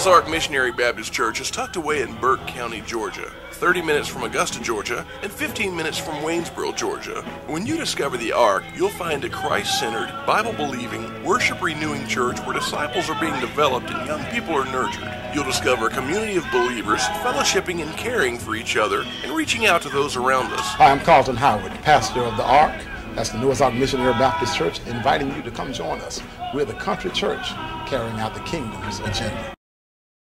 Noah's Ark Missionary Baptist Church is tucked away in Burke County, Georgia, 30 minutes from Augusta, Georgia, and 15 minutes from Waynesboro, Georgia. When you discover the Ark, you'll find a Christ centered, Bible believing, worship renewing church where disciples are being developed and young people are nurtured. You'll discover a community of believers fellowshipping and caring for each other and reaching out to those around us. Hi, I'm Carlton Howard, pastor of the Ark. That's the Noah's Ark Missionary Baptist Church, inviting you to come join us. We're the country church carrying out the kingdom's agenda.